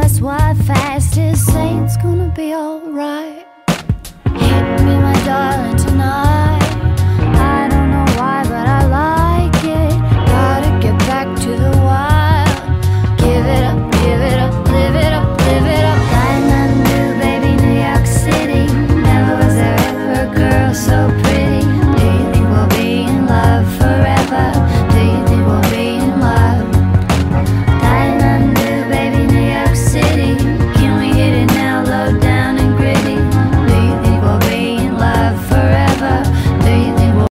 That's why fast is saying it's gonna be alright.